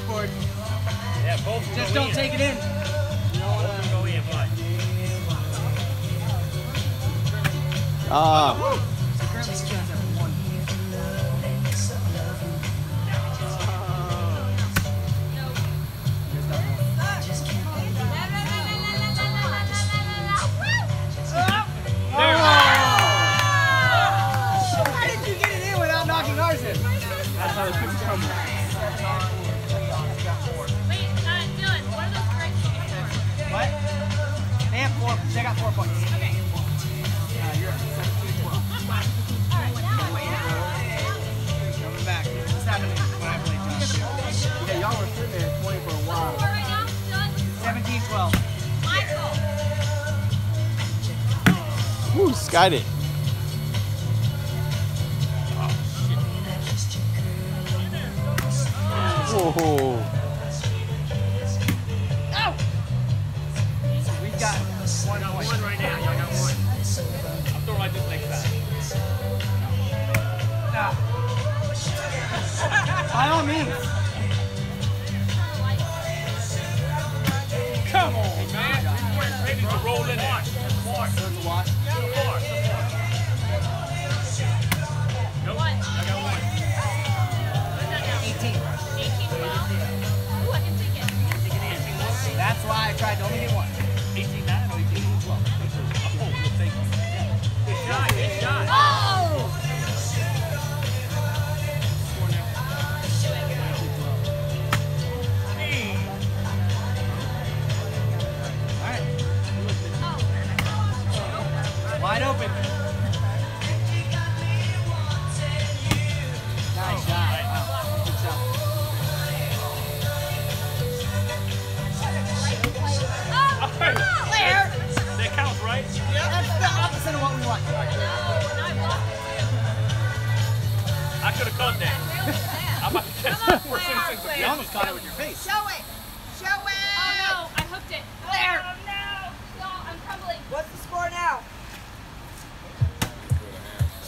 backboard. Yeah, both Just don't take it in. go in, but. Ah. Currently stands at one. How did They have four. They got four points. Okay. Uh, you're at 17, 12. Coming back. This is happening when I play John. Yeah, y'all were sitting there at 20 for a while. 17, 12. Woo, skied it. Whoa. One. One right now. Y'all got one. I'm throwing like this next time. Ah. By all means. Come on, man. We ready to roll in there. Smart. So it's a wash. Smart. Nope. I got one. 18. That's why I tried to only get one. 18 9 or 18 Wide open. Nice shot. Wow. Good shot. That counts, right? That's the opposite of what we want. I could have caught that. I'm about to catch that for play our six play. You almost caught it with your face. Show it! Show it! Oh no, I hooked it. There. Oh no. No, I'm crumbling. What's the score now?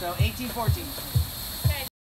So 18, 14.